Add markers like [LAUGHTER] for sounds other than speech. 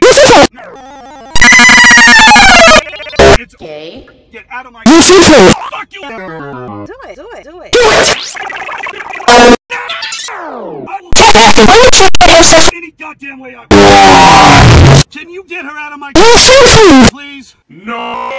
This is a- It's okay. Get out of my- This is a- [LAUGHS] Fuck you! Do it, do it, do it. Do it! Any goddamn way I- Can you get her out of my- Please? No!